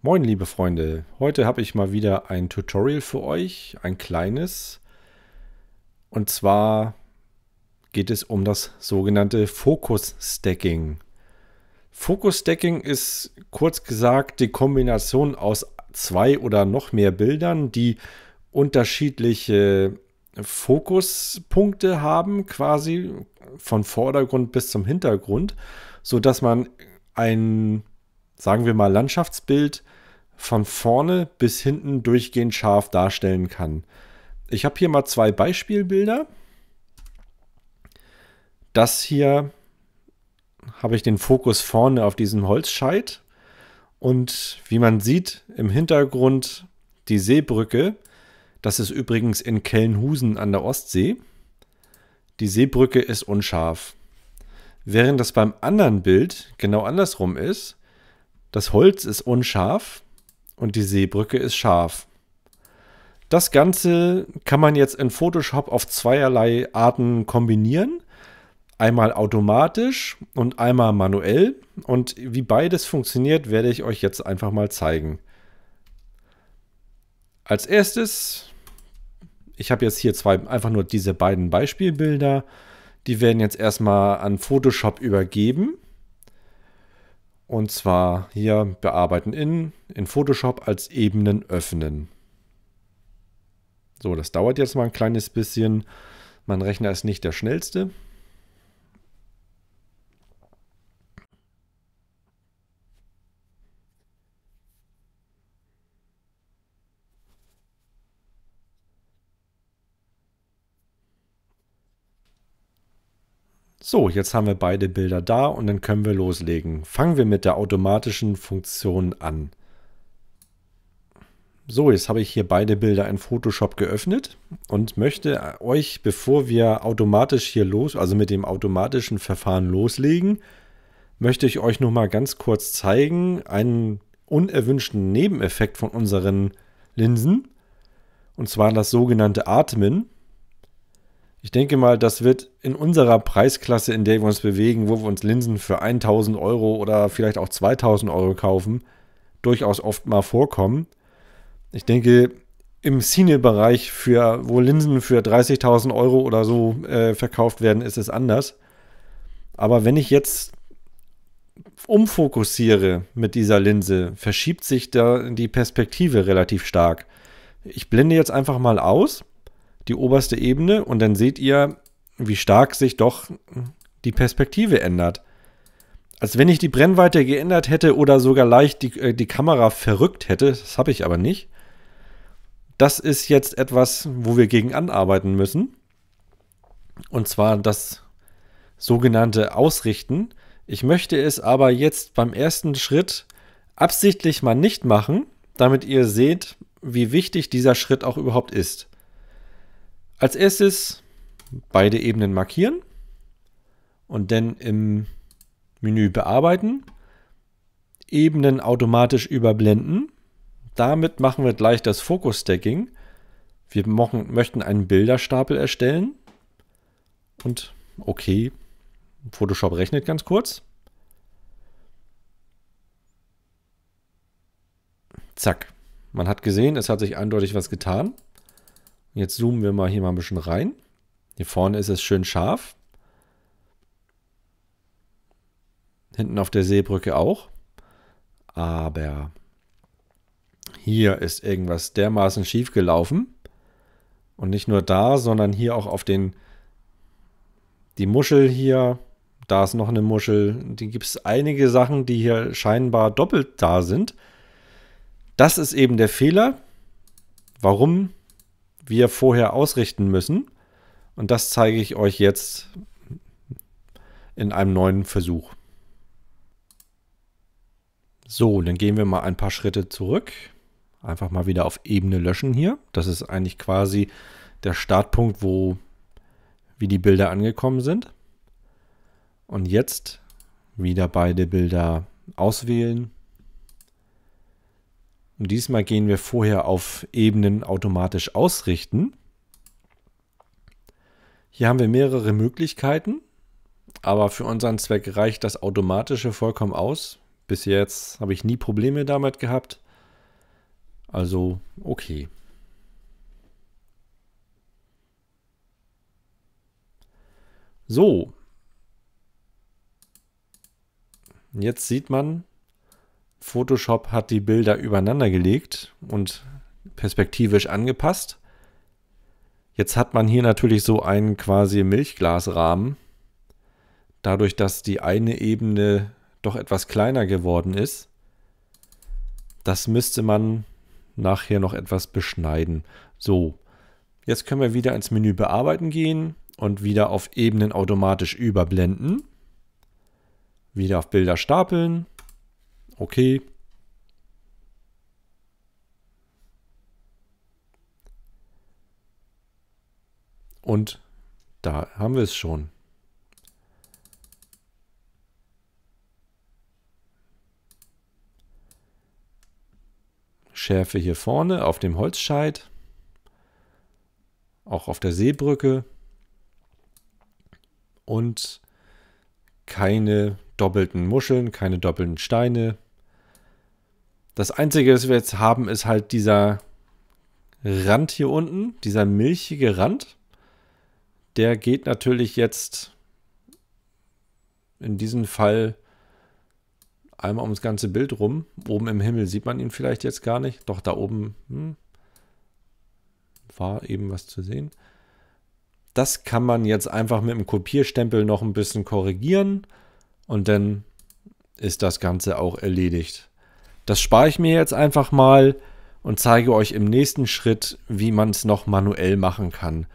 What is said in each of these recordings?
Moin liebe Freunde, heute habe ich mal wieder ein Tutorial für euch, ein kleines. Und zwar geht es um das sogenannte Focus Stacking. Focus Stacking ist kurz gesagt die Kombination aus zwei oder noch mehr Bildern, die unterschiedliche Fokuspunkte haben, quasi von Vordergrund bis zum Hintergrund, sodass man ein sagen wir mal, Landschaftsbild von vorne bis hinten durchgehend scharf darstellen kann. Ich habe hier mal zwei Beispielbilder. Das hier habe ich den Fokus vorne auf diesem Holzscheit. Und wie man sieht, im Hintergrund die Seebrücke. Das ist übrigens in Kellenhusen an der Ostsee. Die Seebrücke ist unscharf. Während das beim anderen Bild genau andersrum ist, das Holz ist unscharf und die Seebrücke ist scharf. Das Ganze kann man jetzt in Photoshop auf zweierlei Arten kombinieren. Einmal automatisch und einmal manuell. Und wie beides funktioniert, werde ich euch jetzt einfach mal zeigen. Als erstes, ich habe jetzt hier zwei, einfach nur diese beiden Beispielbilder. Die werden jetzt erstmal an Photoshop übergeben. Und zwar hier bearbeiten in, in Photoshop als Ebenen öffnen. So, das dauert jetzt mal ein kleines bisschen. Mein Rechner ist nicht der schnellste. So, jetzt haben wir beide Bilder da und dann können wir loslegen. Fangen wir mit der automatischen Funktion an. So, jetzt habe ich hier beide Bilder in Photoshop geöffnet und möchte euch, bevor wir automatisch hier los, also mit dem automatischen Verfahren loslegen, möchte ich euch noch mal ganz kurz zeigen, einen unerwünschten Nebeneffekt von unseren Linsen, und zwar das sogenannte Atmen. Ich denke mal, das wird in unserer Preisklasse, in der wir uns bewegen, wo wir uns Linsen für 1000 Euro oder vielleicht auch 2000 Euro kaufen, durchaus oft mal vorkommen. Ich denke, im Cine-Bereich, wo Linsen für 30.000 Euro oder so äh, verkauft werden, ist es anders. Aber wenn ich jetzt umfokussiere mit dieser Linse, verschiebt sich da die Perspektive relativ stark. Ich blende jetzt einfach mal aus die oberste Ebene und dann seht ihr, wie stark sich doch die Perspektive ändert. Als wenn ich die Brennweite geändert hätte oder sogar leicht die, äh, die Kamera verrückt hätte, das habe ich aber nicht. Das ist jetzt etwas, wo wir gegen anarbeiten müssen. Und zwar das sogenannte Ausrichten. Ich möchte es aber jetzt beim ersten Schritt absichtlich mal nicht machen, damit ihr seht, wie wichtig dieser Schritt auch überhaupt ist. Als erstes beide Ebenen markieren und dann im Menü bearbeiten, Ebenen automatisch überblenden. Damit machen wir gleich das Focus Stacking. Wir machen, möchten einen Bilderstapel erstellen und okay, Photoshop rechnet ganz kurz. Zack. Man hat gesehen, es hat sich eindeutig was getan. Jetzt zoomen wir mal hier mal ein bisschen rein. Hier vorne ist es schön scharf. Hinten auf der Seebrücke auch. Aber hier ist irgendwas dermaßen schief gelaufen. Und nicht nur da, sondern hier auch auf den die Muschel hier. Da ist noch eine Muschel. Die gibt es einige Sachen, die hier scheinbar doppelt da sind. Das ist eben der Fehler. Warum wir vorher ausrichten müssen. Und das zeige ich euch jetzt in einem neuen Versuch. So, dann gehen wir mal ein paar Schritte zurück. Einfach mal wieder auf Ebene löschen hier. Das ist eigentlich quasi der Startpunkt, wo wie die Bilder angekommen sind. Und jetzt wieder beide Bilder auswählen, und diesmal gehen wir vorher auf Ebenen automatisch ausrichten. Hier haben wir mehrere Möglichkeiten, aber für unseren Zweck reicht das Automatische vollkommen aus. Bis jetzt habe ich nie Probleme damit gehabt. Also okay. So. Jetzt sieht man, Photoshop hat die Bilder übereinander gelegt und perspektivisch angepasst. Jetzt hat man hier natürlich so einen quasi Milchglasrahmen. Dadurch, dass die eine Ebene doch etwas kleiner geworden ist. Das müsste man nachher noch etwas beschneiden. So, jetzt können wir wieder ins Menü Bearbeiten gehen und wieder auf Ebenen automatisch überblenden. Wieder auf Bilder stapeln. Okay. Und da haben wir es schon. Schärfe hier vorne auf dem Holzscheit, auch auf der Seebrücke und keine doppelten Muscheln, keine doppelten Steine. Das Einzige, was wir jetzt haben, ist halt dieser Rand hier unten, dieser milchige Rand. Der geht natürlich jetzt in diesem Fall einmal ums ganze Bild rum. Oben im Himmel sieht man ihn vielleicht jetzt gar nicht. Doch da oben hm, war eben was zu sehen. Das kann man jetzt einfach mit dem Kopierstempel noch ein bisschen korrigieren und dann ist das Ganze auch erledigt. Das spare ich mir jetzt einfach mal und zeige euch im nächsten Schritt, wie man es noch manuell machen kann.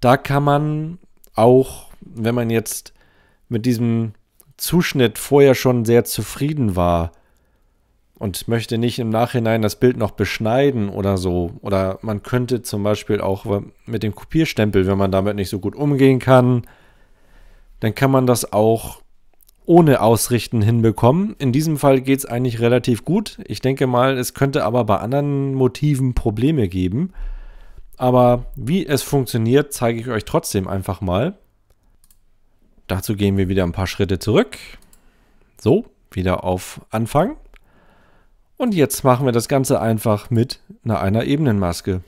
Da kann man auch, wenn man jetzt mit diesem Zuschnitt vorher schon sehr zufrieden war und möchte nicht im Nachhinein das Bild noch beschneiden oder so. Oder man könnte zum Beispiel auch mit dem Kopierstempel, wenn man damit nicht so gut umgehen kann, dann kann man das auch ohne Ausrichten hinbekommen. In diesem Fall geht es eigentlich relativ gut. Ich denke mal, es könnte aber bei anderen Motiven Probleme geben. Aber wie es funktioniert, zeige ich euch trotzdem einfach mal. Dazu gehen wir wieder ein paar Schritte zurück. So, wieder auf Anfang. Und jetzt machen wir das Ganze einfach mit einer, einer Ebenenmaske.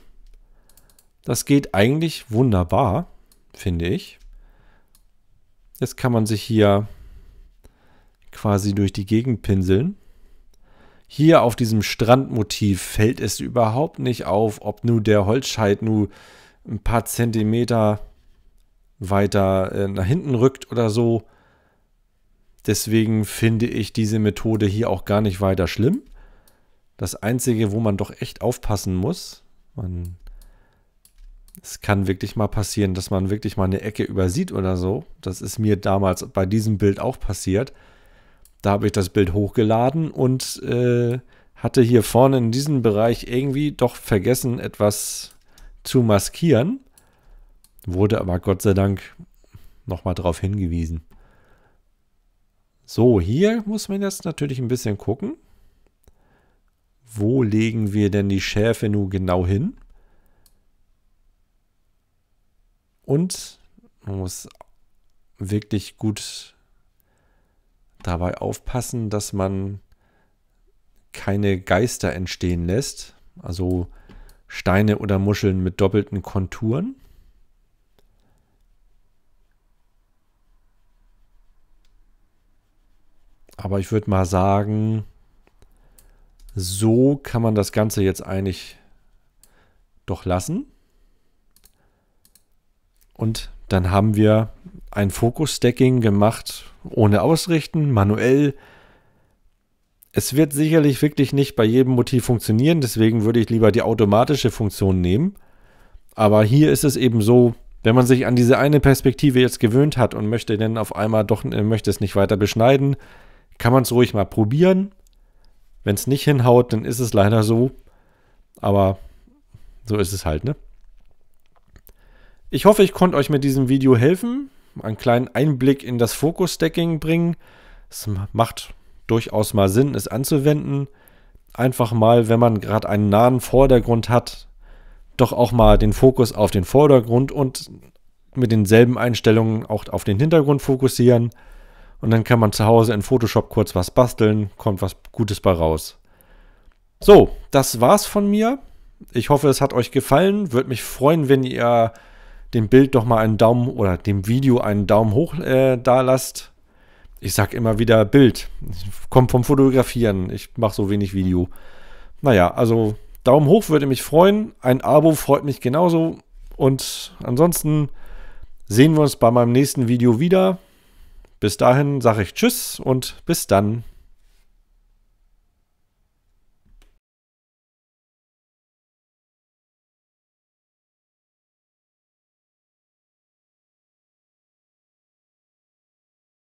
Das geht eigentlich wunderbar, finde ich. Jetzt kann man sich hier quasi durch die Gegend pinseln. Hier auf diesem Strandmotiv fällt es überhaupt nicht auf, ob nur der Holzscheit nur ein paar Zentimeter weiter äh, nach hinten rückt oder so. Deswegen finde ich diese Methode hier auch gar nicht weiter schlimm. Das Einzige, wo man doch echt aufpassen muss, man, es kann wirklich mal passieren, dass man wirklich mal eine Ecke übersieht oder so. Das ist mir damals bei diesem Bild auch passiert. Da habe ich das Bild hochgeladen und äh, hatte hier vorne in diesem Bereich irgendwie doch vergessen, etwas zu maskieren. Wurde aber Gott sei Dank nochmal darauf hingewiesen. So, hier muss man jetzt natürlich ein bisschen gucken. Wo legen wir denn die Schärfe nun genau hin? Und man muss wirklich gut dabei aufpassen, dass man keine Geister entstehen lässt. Also Steine oder Muscheln mit doppelten Konturen. Aber ich würde mal sagen, so kann man das Ganze jetzt eigentlich doch lassen. Und dann haben wir ein Fokus-Stacking gemacht, ohne Ausrichten, manuell. Es wird sicherlich wirklich nicht bei jedem Motiv funktionieren, deswegen würde ich lieber die automatische Funktion nehmen. Aber hier ist es eben so, wenn man sich an diese eine Perspektive jetzt gewöhnt hat und möchte dann auf einmal doch möchte es nicht weiter beschneiden, kann man es ruhig mal probieren. Wenn es nicht hinhaut, dann ist es leider so. Aber so ist es halt, ne? Ich hoffe, ich konnte euch mit diesem Video helfen, einen kleinen Einblick in das Fokus-Stacking bringen. Es macht durchaus mal Sinn, es anzuwenden. Einfach mal, wenn man gerade einen nahen Vordergrund hat, doch auch mal den Fokus auf den Vordergrund und mit denselben Einstellungen auch auf den Hintergrund fokussieren. Und dann kann man zu Hause in Photoshop kurz was basteln, kommt was Gutes bei raus. So, das war's von mir. Ich hoffe, es hat euch gefallen. Würde mich freuen, wenn ihr dem Bild doch mal einen Daumen oder dem Video einen Daumen hoch äh, da lasst. Ich sag immer wieder Bild. Kommt vom Fotografieren. Ich mache so wenig Video. Naja, also Daumen hoch würde mich freuen. Ein Abo freut mich genauso. Und ansonsten sehen wir uns bei meinem nächsten Video wieder. Bis dahin sage ich Tschüss und bis dann.